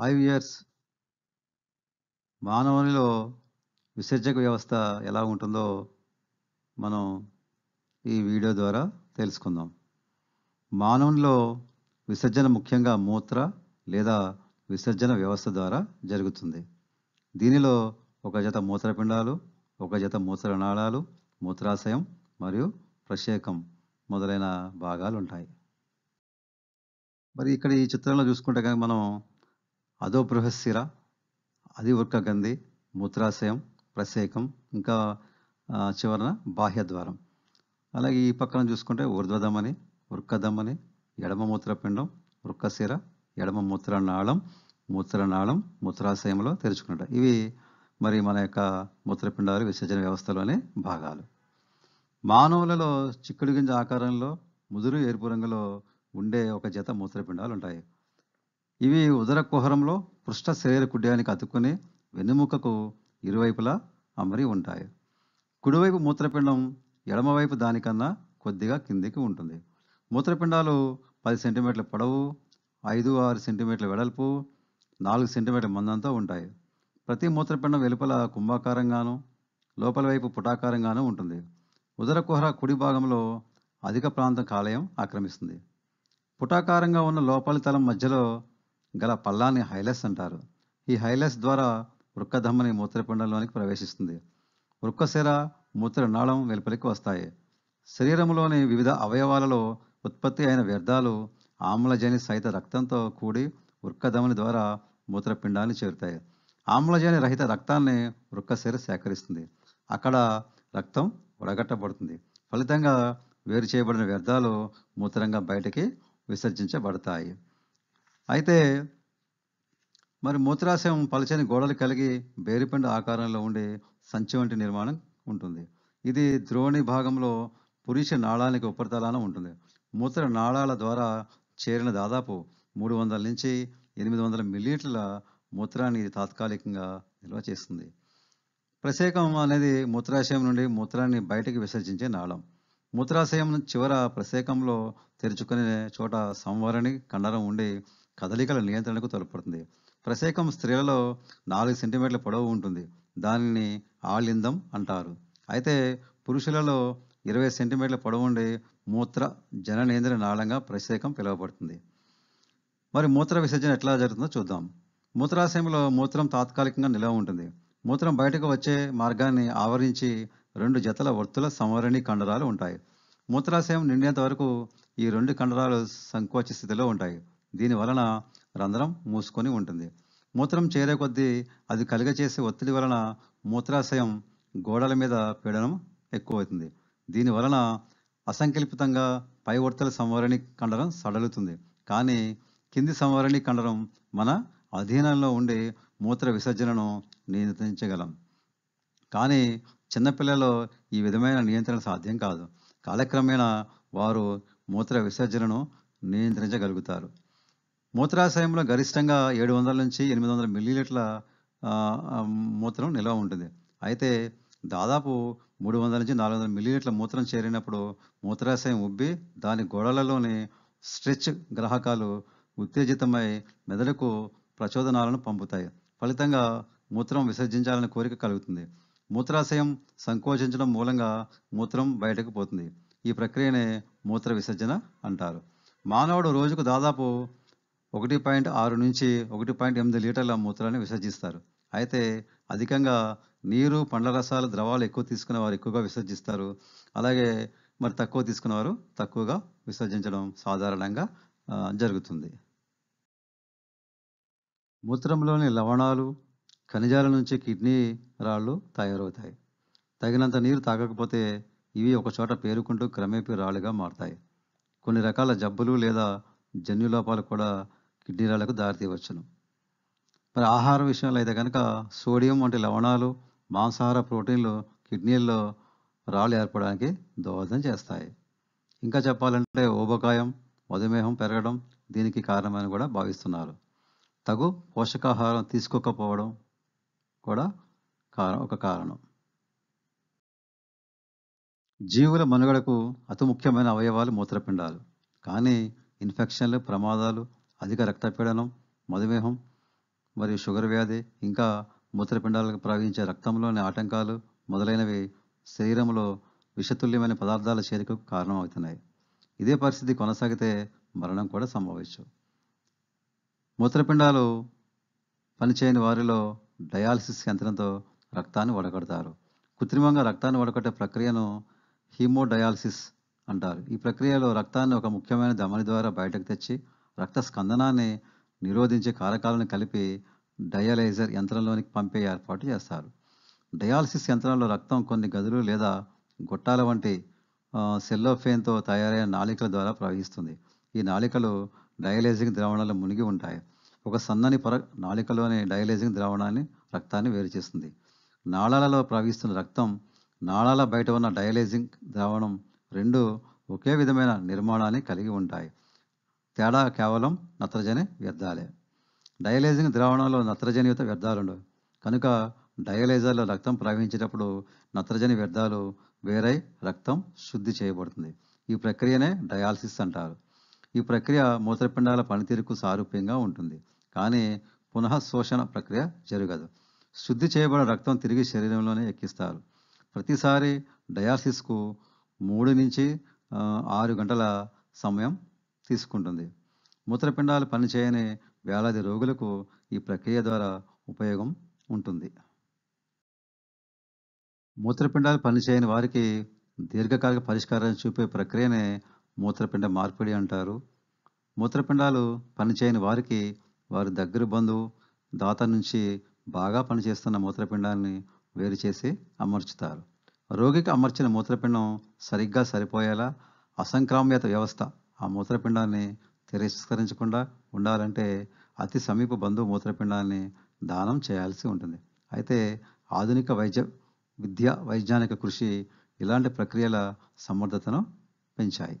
Five years మానవునిలో విసర్జక వ్యవస్థ ఎలా ఉంటుందో మనం ఈ వీడియో ద్వారా తెలుసుకుందాం. మానవునిలో విసర్జన ముఖ్యంగా మూత్ర లేదా విసర్జన వ్యవస్థ ద్వారా జరుగుతుంది. దీనిలో ఒక జత మూత్రపిండాలు ఒక జత మూత్రనాళాలు మూత్రాశయం మరియు ప్రత్యేకం మొదలైన భాగాలు ఉంటాయి మరి ఇక్కడ ఈ చిత్రంలో చూసుకుంటే కానీ మనం అదో బృహశిర అది ఉర్కగంధి మూత్రాశయం ప్రసేకం ఇంకా చివరన బాహ్యద్వారం. అలాగే ఈ పక్కన చూసుకుంటే ఊర్ధ్వధమని వృక్కధమని ఎడమ మూత్రపిండం వృక్కశిర ఎడమ మూత్రనాళం మూత్రనాళం మూత్రాశయంలో తెరుచుకుంటాయి ఇవి మరి మన యొక్క మూత్రపిండాలు విసర్జన వ్యవస్థలోని భాగాలు. మానవులలో చిక్కుడు గింజ ఆకారంలో ముదురు ఎరుపు రంగులో ఉండే ఒక జత మూత్రపిండాలు ఉంటాయి ఇవి ఉదర కుహరంలో పృష్ఠ శరీర కుడ్యానికి అతుక్కుని వెన్నెముకకు ఇరువైపులా అమరి ఉంటాయి. కుడివైపు మూత్రపిండం ఎడమవైపు దానికన్నా కొద్దిగా కిందికి ఉంటుంది. మూత్రపిండాలు పది సెంటీమీటర్ల పొడవు ఐదు ఆరు సెంటీమీటర్ల వెడల్పు నాలుగు సెంటీమీటర్ల మందంతో ఉంటాయి. ప్రతి మూత్రపిండం వెలుపల కుంభాకారంగాను లోపల వైపు పుటాకారంగాను ఉంటుంది. ఉదర కుహర కుడి భాగంలో అధిక ప్రాంతం కాలేయం ఆక్రమిస్తుంది. పుటాకారంగా ఉన్న లోపలి తలం మధ్యలో గల పల్లాన్ని హైలెస్ అంటారు. ఈ హైలెస్ ద్వారా వృక్కధమ్మని మూత్రపిండంలోనికి ప్రవేశిస్తుంది. వృక్కశిర మూత్రనాళం వెలుపలికి వస్తాయి. శరీరంలోని వివిధ అవయవాలలో ఉత్పత్తి అయిన వ్యర్థాలు ఆమ్లజని సహిత రక్తంతో కూడి వృక్కధమని ద్వారా మూత్రపిండాన్ని చేరుతాయి. ఆమ్లజని రహిత రక్తాన్ని వృక్కశిర సేకరిస్తుంది. అక్కడ రక్తం వడగట్టబడుతుంది ఫలితంగా వేరు చేయబడిన వ్యర్థాలు మూత్రంగా బయటికి విసర్జించబడతాయి. అయితే మరి మూత్రాశయం పలచని గోడలు కలిగి బేరిపిండ ఆకారంలో ఉండే సంచి వంటి నిర్మాణం ఉంటుంది. ఇది ద్రోణి భాగంలో పురుష నాళానికి ఉపరితలాన ఉంటుంది. మూత్ర నాళాల ద్వారా చేరిన దాదాపు మూడు వందల నుంచి ఎనిమిది వందల మిల్లీలీటర్ల మూత్రాన్ని తాత్కాలికంగా నిల్వ చేస్తుంది. ప్రసేకం అనేది మూత్రాశయం నుండి మూత్రాన్ని బయటికి విసర్జించే నాళం. మూత్రాశయం చివర ప్రసేకంలో తెరుచుకునే చోట సంవరణి కండరం ఉండి కదలికల నియంత్రణకు తోడ్పడుతుంది. ప్రసేకం స్త్రీలలో నాలుగు సెంటీమీటర్ల పొడవు ఉంటుంది. దానిని ఆలిందం అంటారు. అయితే పురుషులలో ఇరవై సెంటీమీటర్ల పొడవు ఉండి మూత్ర జననేంద్ర నాళంగా ప్రసేకం పిలువబడుతుంది. మరి మూత్ర విసర్జన ఎట్లా జరుగుతుందో చూద్దాం. మూత్రాశయంలో మూత్రం తాత్కాలికంగా నిలవ ఉంటుంది. మూత్రం బయటకు వచ్చే మార్గాన్ని ఆవరించి రెండు జతల వర్తుల సంవరణి కండరాలు ఉంటాయి. మూత్రాశయం నిండేంత వరకు ఈ రెండు కండరాలు సంకోచ స్థితిలో ఉంటాయి. దీని వలన రంధ్రం మూసుకొని ఉంటుంది. మూత్రం చేరే కొద్దీ అది కలుగచేసే ఒత్తిడి వలన మూత్రాశయం గోడల మీద పీడనం ఎక్కువవుతుంది. దీని వలన అసంకల్పితంగా పై వర్తల సంవరణి కండరం సడలుతుంది. కానీ కింది సంవరణి కండరం మన అధీనంలో ఉండి మూత్ర విసర్జనను నియంత్రించగలం. కానీ చిన్నపిల్లల్లో ఈ విధమైన నియంత్రణ సాధ్యం కాదు. కాలక్రమేణా వారు మూత్ర విసర్జనను నియంత్రించగలుగుతారు. మూత్రాశయంలో గరిష్టంగా ఏడు వందల నుంచి ఎనిమిది వందల మిల్లీలీటర్ల మూత్రం నిల్వ ఉంటుంది. అయితే దాదాపు మూడు వందల నుంచి నాలుగు వందల మిల్లీలీటర్ల మూత్రం చేరినప్పుడు మూత్రాశయం ఉబ్బి దాని గోడలలోని స్ట్రెచ్ గ్రాహకాలు ఉత్తేజితమై మెదడుకు ప్రచోదనాలను పంపుతాయి. ఫలితంగా మూత్రం విసర్జించాలనే కోరిక కలుగుతుంది. మూత్రాశయం సంకోచించడం మూలంగా మూత్రం బయటకు పోతుంది. ఈ ప్రక్రియనే మూత్ర విసర్జన అంటారు. మానవుడు రోజుకు దాదాపు ఒకటి పాయింట్ ఆరు నుంచి ఒకటి పాయింట్ ఎనిమిది లీటర్ల మూత్రాన్ని విసర్జిస్తారు. అయితే అధికంగా నీరు పండ్ల రసాలు ద్రవాలు ఎక్కువ తీసుకునే వారు ఎక్కువగా విసర్జిస్తారు. అలాగే మరి తక్కువ తీసుకున్నవారు తక్కువగా విసర్జించడం సాధారణంగా జరుగుతుంది. మూత్రంలోని లవణాలు ఖనిజాల నుంచి కిడ్నీ రాళ్ళు తయారవుతాయి. తగినంత నీరు తాగకపోతే ఇవి ఒక చోట పేరుకుంటూ క్రమేపీ రాళ్ళుగా మారుతాయి. కొన్ని రకాల జబ్బులు లేదా జన్యులోపాలు కూడా కిడ్నీ రాళ్ళకు దారితీయవచ్చును. మరి ఆహార విషయంలో అయితే కనుక సోడియం వంటి లవణాలు మాంసాహార ప్రోటీన్లు కిడ్నీల్లో రాళ్ళు ఏర్పడడానికి దోహదం చేస్తాయి. ఇంకా చెప్పాలంటే ఊబకాయం మధుమేహం పెరగడం దీనికి కారణమని కూడా భావిస్తున్నారు. తగు పోషకాహారం తీసుకోకపోవడం కూడా కారణం ఒక కారణం. జీవుల మనుగడకు అతి ముఖ్యమైన అవయవాలు మూత్రపిండాలు. కానీ ఇన్ఫెక్షన్లు ప్రమాదాలు అధిక రక్తపీడనం మధుమేహం మరియు షుగర్ వ్యాధి ఇంకా మూత్రపిండాలకు ప్రవహించే రక్తంలోని ఆటంకాలు మొదలైనవి శరీరంలో విషతుల్యమైన పదార్థాల చేరికకు కారణమవుతున్నాయి. ఇదే పరిస్థితి కొనసాగితే మరణం కూడా సంభవించు. మూత్రపిండాలు పనిచేయని వారిలో డయాలసిస్ యంత్రంతో రక్తాన్ని వడగడతారు. కృత్రిమంగా రక్తాన్ని వడగొట్టే ప్రక్రియను హీమోడయాలసిస్ అంటారు. ఈ ప్రక్రియలో రక్తాన్ని ఒక ముఖ్యమైన ధమని ద్వారా బయటకు తెచ్చి రక్త స్కందనాన్ని నిరోధించే కారకాలను కలిపి డయాలైజర్ యంత్రంలోనికి పంపే ఏర్పాటు చేస్తారు. డయాలసిస్ యంత్రంలో రక్తం కొన్ని గదులు లేదా గొట్టాల వంటి సెల్లోఫేన్తో తయారైన నాళికల ద్వారా ప్రవహిస్తుంది. ఈ నాళికలు డయాలైజింగ్ ద్రావణాలు మునిగి ఉంటాయి. ఒక సన్నని పొర నాళికలోని డయాలైజింగ్ ద్రావణాన్ని రక్తాన్ని వేరు చేస్తుంది. నాళాలలో ప్రవహిస్తున్న రక్తం నాళాల బయట ఉన్న డయాలైజింగ్ ద్రావణం రెండు ఒకే విధమైన నిర్మాణాన్ని కలిగి ఉంటాయి. తేడా కేవలం నత్రజని వ్యర్థాలే. డయలైజింగ్ ద్రావణంలో నత్రజనియుత వ్యర్థాలుండవు. కనుక డయలైజర్లో రక్తం ప్రవహించేటప్పుడు నత్రజని వ్యర్థాలు వేరై రక్తం శుద్ధి చేయబడుతుంది. ఈ ప్రక్రియనే డయాలసిస్ అంటారు. ఈ ప్రక్రియ మూత్రపిండాల పనితీరుకు సారూప్యంగా ఉంటుంది. కానీ పునః శోషణ ప్రక్రియ జరగదు. శుద్ధి చేయబడిన రక్తం తిరిగి శరీరంలోనే ఎక్కిస్తారు. ప్రతిసారి డయాలసిస్కు మూడు నుంచి ఆరు గంటల సమయం తీసుకుంటుంది. మూత్రపిండాలు పనిచేయని వేలాది రోగులకు ఈ ప్రక్రియ ద్వారా ఉపయోగం ఉంటుంది. మూత్రపిండాలు పనిచేయని వారికి దీర్ఘకాలిక పరిష్కారం చూపే ప్రక్రియనే మూత్రపిండ మార్పిడి అంటారు. మూత్రపిండాలు పనిచేయని వారికి వారి దగ్గర బంధువు దాత నుంచి బాగా పనిచేస్తున్న మూత్రపిండాన్ని వేరు చేసి అమర్చుతారు. రోగికి అమర్చిన మూత్రపిండం సరిగ్గా సరిపోయేలా అసంక్రామ్యత వ్యవస్థ ఆ మూత్రపిండాన్ని తిరస్కరించకుండా ఉండాలంటే అతి సమీప బంధువు మూత్రపిండాన్ని దానం చేయాల్సి ఉంటుంది. అయితే ఆధునిక వైద్య విద్య వైజ్ఞానిక కృషి ఇలాంటి ప్రక్రియల సమర్థతను పెంచాయి.